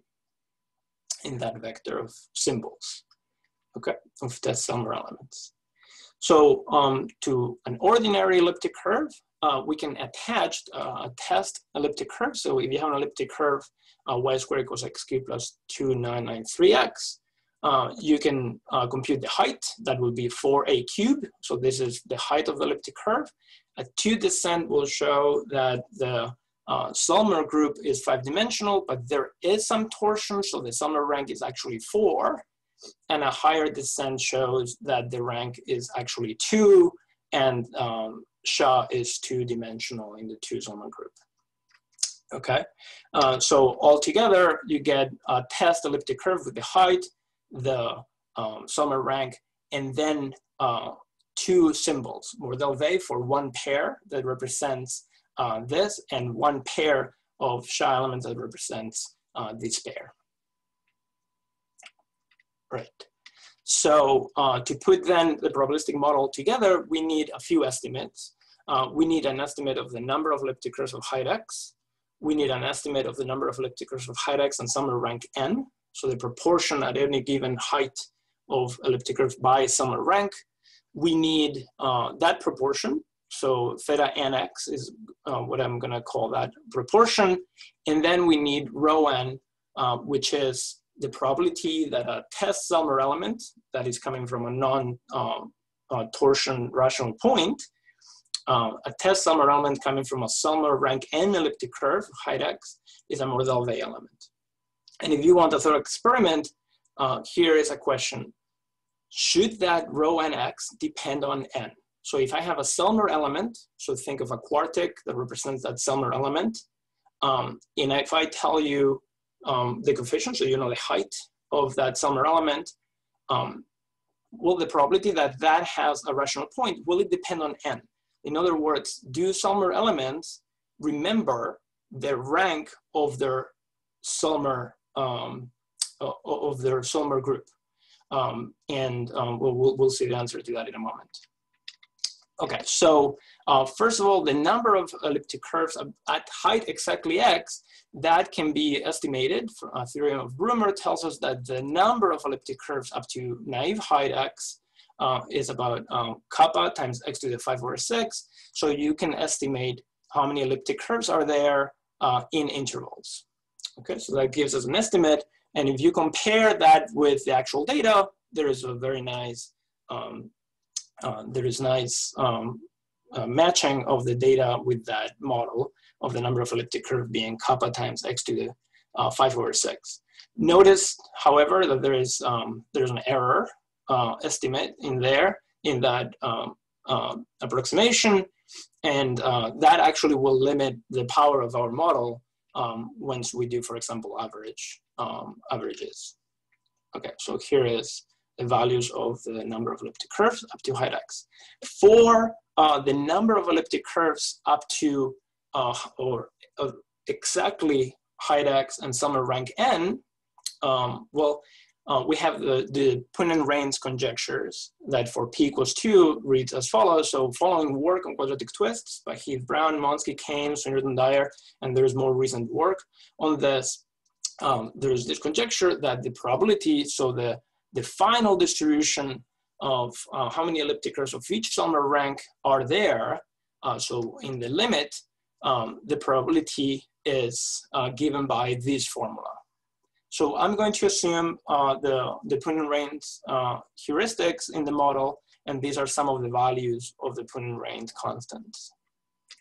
in that vector of symbols, okay, of test Selmer elements. So um, to an ordinary elliptic curve, uh, we can attach uh, a test elliptic curve. So if you have an elliptic curve, uh, y squared equals x cubed plus 2993x, uh, you can uh, compute the height. That will be 4a cubed. So this is the height of the elliptic curve. A two descent will show that the Selmer group is five dimensional, but there is some torsion. So the Selmer rank is actually four. And a higher descent shows that the rank is actually two and um, SHA is two dimensional in the two Selmer group. Okay, uh, so altogether you get a test elliptic curve with the height, the um, Selmer rank, and then uh, two symbols, Mordell-Weil for one pair that represents uh, this, and one pair of SHA elements that represents uh, this pair. Right. So uh, to put then the probabilistic model together, we need a few estimates. Uh, we need an estimate of the number of elliptic curves of height x. We need an estimate of the number of elliptic curves of height x and Selmer rank n. So the proportion at any given height of elliptic curve by Selmer rank. We need uh, that proportion. So theta nx is uh, what I'm gonna call that proportion. And then we need rho n, uh, which is the probability that a test Selmer element that is coming from a non-torsion um, rational point, uh, a test Selmer element coming from a Selmer rank n elliptic curve, height x, is a Mordell-Weil element. And if you want a third experiment, uh, here is a question. Should that rho nx depend on n? So if I have a Selmer element, so think of a quartic that represents that Selmer element, um, and if I tell you um, the coefficient, so you know the height of that Selmer element, um, well, the probability that that has a rational point, will it depend on n? In other words, do Selmer elements remember the rank of their Selmer um, of their Selmer group? Um, and um, we'll, we'll, we'll see the answer to that in a moment. Okay, so uh, first of all, the number of elliptic curves at height exactly x, that can be estimated. A theorem of Brumer tells us that the number of elliptic curves up to naive height x uh, is about um, kappa times x to the 5 over 6. So you can estimate how many elliptic curves are there uh, in intervals. Okay, so that gives us an estimate. And if you compare that with the actual data, there is a very nice, um, uh, there is nice um, uh, matching of the data with that model of the number of elliptic curve being kappa times x to the uh, 5 over 6. Notice, however, that there is um, there's an error uh, estimate in there in that um, uh, approximation, and uh, that actually will limit the power of our model um, once we do, for example, average um, averages. Okay, so here is the values of the number of elliptic curves up to height x. For uh, the number of elliptic curves up to uh, or uh, exactly height x and Selmer rank n, um, well, uh, we have the, the Poonen-Rains conjectures that for p equals 2 reads as follows. So following work on quadratic twists by Heath Brown, Monsky, Kane, Swinnerton Dyer, and there's more recent work on this. Um, there's this conjecture that the probability, so the, the final distribution of uh, how many elliptic curves of each Selmer rank are there, uh, so in the limit, um, the probability is uh, given by this formula. So I'm going to assume uh, the, the Poonen-Rains uh, heuristics in the model, and these are some of the values of the Poonen-Rains constants.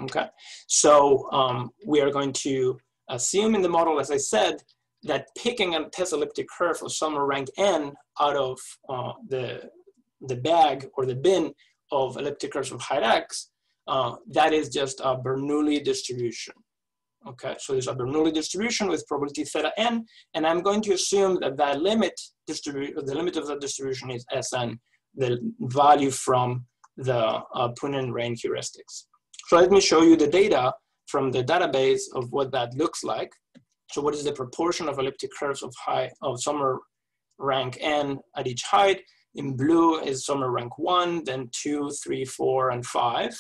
Okay, so um, we are going to assume in the model, as I said, that picking a test elliptic curve of some rank n out of uh, the, the bag or the bin of elliptic curves of height x, uh, that is just a Bernoulli distribution. Okay, so there's a Bernoulli distribution with probability theta n, and I'm going to assume that that limit distribution, the limit of the distribution is Sn, the value from the uh, Poonen-Rains heuristics. So let me show you the data from the database of what that looks like. So what is the proportion of elliptic curves of high of Selmer rank n at each height? In blue is Selmer rank one, then two, three, four, and five.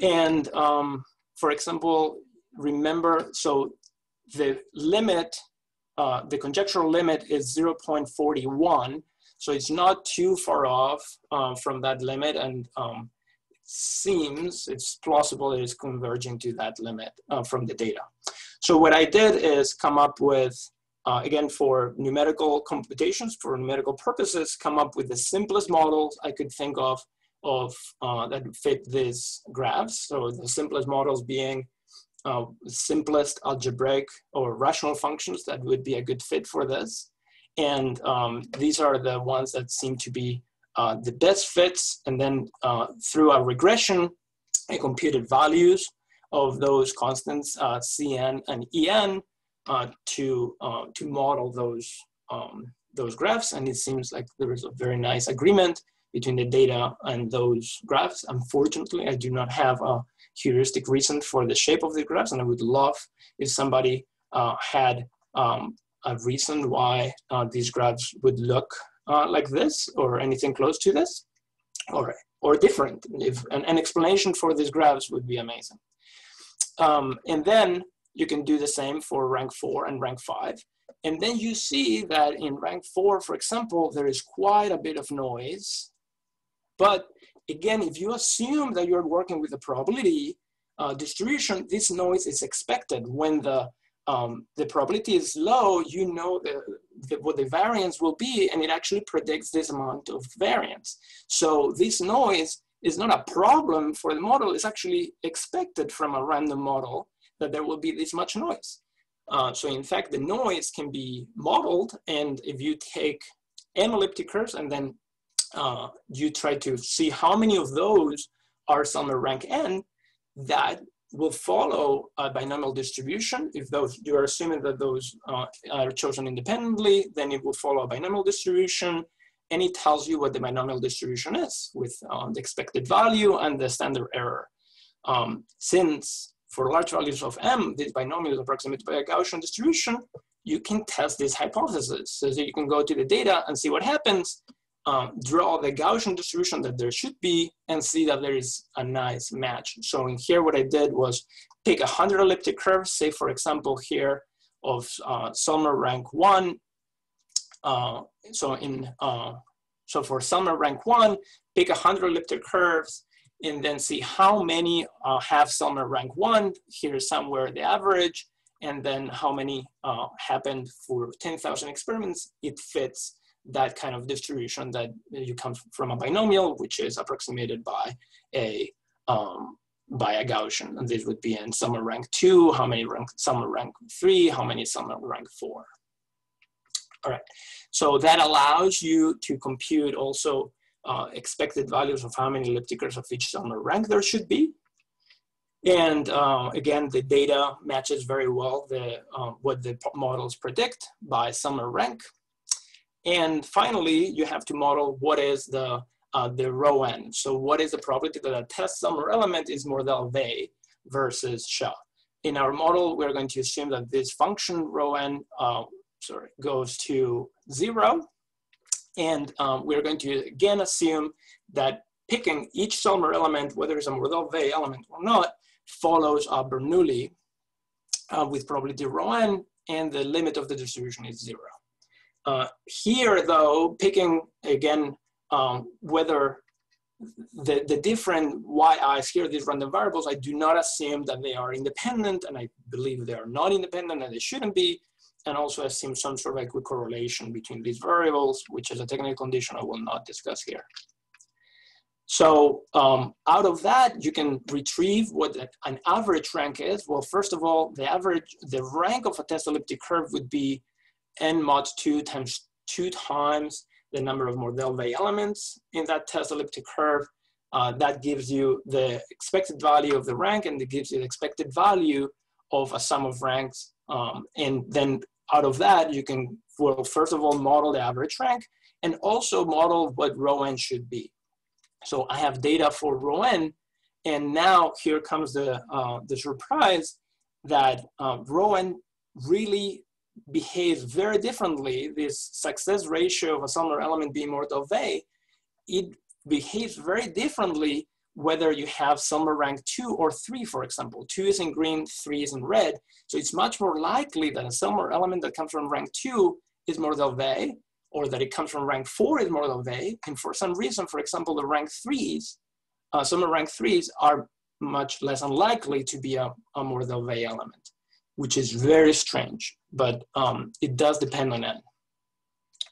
And um, for example, remember, so the limit, uh, the conjectural limit is 0.41. So it's not too far off uh, from that limit and um, seems it's plausible it is converging to that limit uh, from the data. So what I did is come up with, uh, again, for numerical computations, for numerical purposes, come up with the simplest models I could think of of uh, that fit these graphs. So the simplest models being uh, simplest algebraic or rational functions that would be a good fit for this. And um, these are the ones that seem to be uh, the best fits. And then uh, through a regression, I computed values of those constants, uh, Cn and En, uh, to, uh, to model those, um, those graphs. And it seems like there is a very nice agreement between the data and those graphs. Unfortunately, I do not have a heuristic reason for the shape of the graphs, and I would love if somebody had um, a reason why these graphs would look uh, like this or anything close to this or, or different. If an, an explanation for these graphs would be amazing. Um, and then you can do the same for rank four and rank five. And then you see that in rank four, for example, there is quite a bit of noise. But again, if you assume that you're working with a probability uh, distribution, this noise is expected when the um, the probability is low, you know the, the, what the variance will be, and it actually predicts this amount of variance. So this noise is not a problem for the model, it's actually expected from a random model that there will be this much noise. Uh, so in fact, the noise can be modeled, and if you take n elliptic curves and then uh, you try to see how many of those are Selmer rank n, that will follow a binomial distribution. If those you are assuming that those uh, are chosen independently, then it will follow a binomial distribution, and it tells you what the binomial distribution is with uh, the expected value and the standard error. Um, since for large values of m, this binomial is approximated by a Gaussian distribution, you can test this hypothesis. So you can go to the data and see what happens, um, draw the Gaussian distribution that there should be and see that there is a nice match. So in here, what I did was pick 100 elliptic curves, say for example here of uh, Selmer rank one. Uh, so in uh, so for Selmer rank one, pick 100 elliptic curves and then see how many uh, have Selmer rank one. Here's somewhere the average and then how many uh, happened for 10,000 experiments. It fits that kind of distribution that you come from a binomial, which is approximated by a um, by a Gaussian. And this would be in Selmer rank two, how many rank Selmer rank three, how many Selmer rank four. All right, so that allows you to compute also uh, expected values of how many elliptic curves of each Selmer rank there should be. And uh, again, the data matches very well the, uh, what the models predict by Selmer rank. And finally, you have to model what is the, uh, the rho n. So what is the probability that a test Selmer element is Mordell-Weil versus SHA? In our model, we're going to assume that this function rho n uh, sorry, goes to zero. And um, we're going to again assume that picking each Selmer element, whether it's a Mordell-Weil element or not, follows a Bernoulli uh, with probability rho n, and the limit of the distribution is zero. Uh, here, though, picking again um, whether the, the different yi's here, these random variables, I do not assume that they are independent, and I believe they are not independent and they shouldn't be, and also assume some sort of equicorrelation between these variables, which is a technical condition I will not discuss here. So um, out of that, you can retrieve what an average rank is. Well, first of all, the average, the rank of a test elliptic curve would be n mod 2 times 2 times the number of Mordell-Weil elements in that test elliptic curve. Uh, that gives you the expected value of the rank and it gives you the expected value of a sum of ranks. Um, and then out of that, you can, well, first of all, model the average rank and also model what rho n should be. So I have data for rho n, and now here comes the, uh, the surprise that uh, rho n really behaves very differently, this success ratio of a Selmer element being Mordell-Weil, it behaves very differently whether you have Selmer rank two or three, for example. Two is in green, three is in red. So it's much more likely that a Selmer element that comes from rank two is Mordell-Weil, or that it comes from rank four is Mordell-Weil. And for some reason, for example, the rank threes, uh, Selmer rank threes are much less unlikely to be a, a more a element, which is very strange, but um, it does depend on n.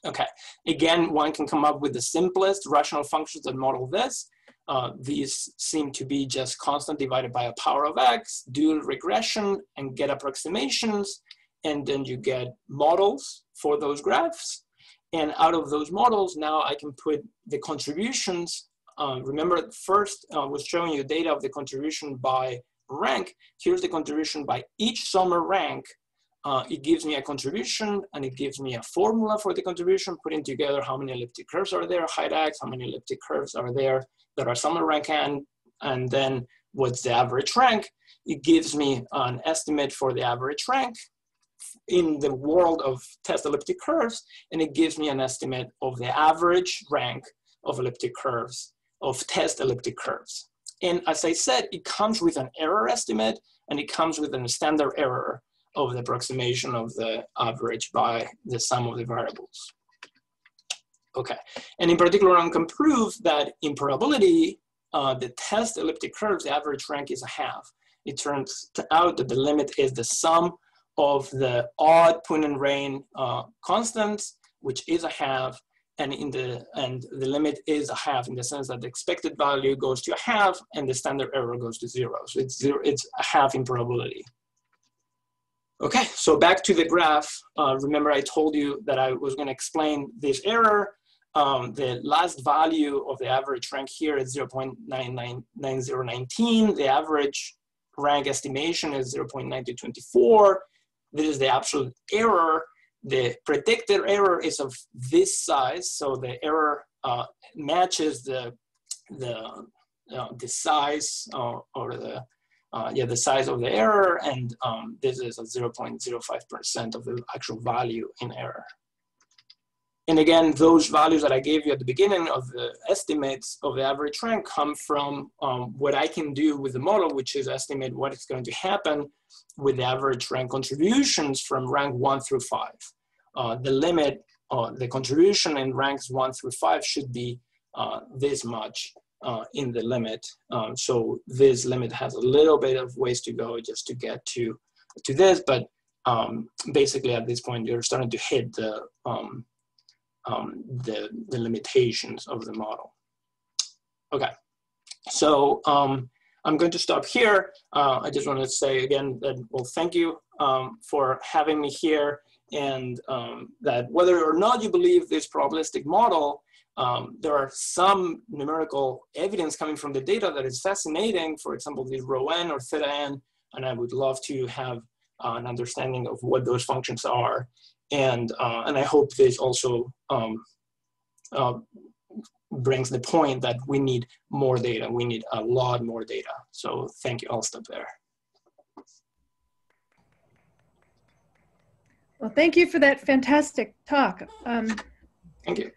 Okay, again, one can come up with the simplest rational functions that model this. Uh, these seem to be just constant divided by a power of x, dual regression, and get approximations. And then you get models for those graphs. And out of those models, now I can put the contributions. Uh, remember, first I uh, was showing you data of the contribution by rank. Here's the contribution by each Selmer rank. Uh, it gives me a contribution and it gives me a formula for the contribution, putting together how many elliptic curves are there, height x, how many elliptic curves are there that are Selmer rank n, and then what's the average rank. It gives me an estimate for the average rank in the world of test elliptic curves, and it gives me an estimate of the average rank of elliptic curves, of test elliptic curves. And as I said, it comes with an error estimate, and it comes with a standard error of the approximation of the average by the sum of the variables. Okay, and in particular, one can prove that in probability, uh, the test elliptic curves, the average rank is a half. It turns out that the limit is the sum of the odd Poonen-Rains uh, constants, which is a half, and in the and the limit is a half in the sense that the expected value goes to a half and the standard error goes to zero. So it's zero, it's a half in probability. Okay, so back to the graph. Uh, remember I told you that I was gonna explain this error um, the last value of the average rank here is 0.999019. The average rank estimation is 0.9024. This is the absolute error. The predicted error is of this size, so the error uh, matches the the uh, the size uh, or the uh, yeah the size of the error, and um, this is a 0.05% of the actual value in error. And again, those values that I gave you at the beginning of the estimates of the average rank come from um, what I can do with the model, which is estimate what is going to happen with the average rank contributions from rank one through five. Uh, the limit, uh, the contribution in ranks one through five should be uh, this much uh, in the limit. Um, so this limit has a little bit of ways to go just to get to, to this, but um, basically at this point, you're starting to hit the, um, um, the, the limitations of the model. Okay, so um, I'm going to stop here. Uh, I just want to say again that, well, thank you um, for having me here and um, that whether or not you believe this probabilistic model, um, there are some numerical evidence coming from the data that is fascinating. For example, the rho n or theta n, and I would love to have uh, an understanding of what those functions are and uh, and I hope this also um, uh, brings the point that we need more data. We need a lot more data. So thank you. I'll stop there. Well, thank you for that fantastic talk. Um, thank you.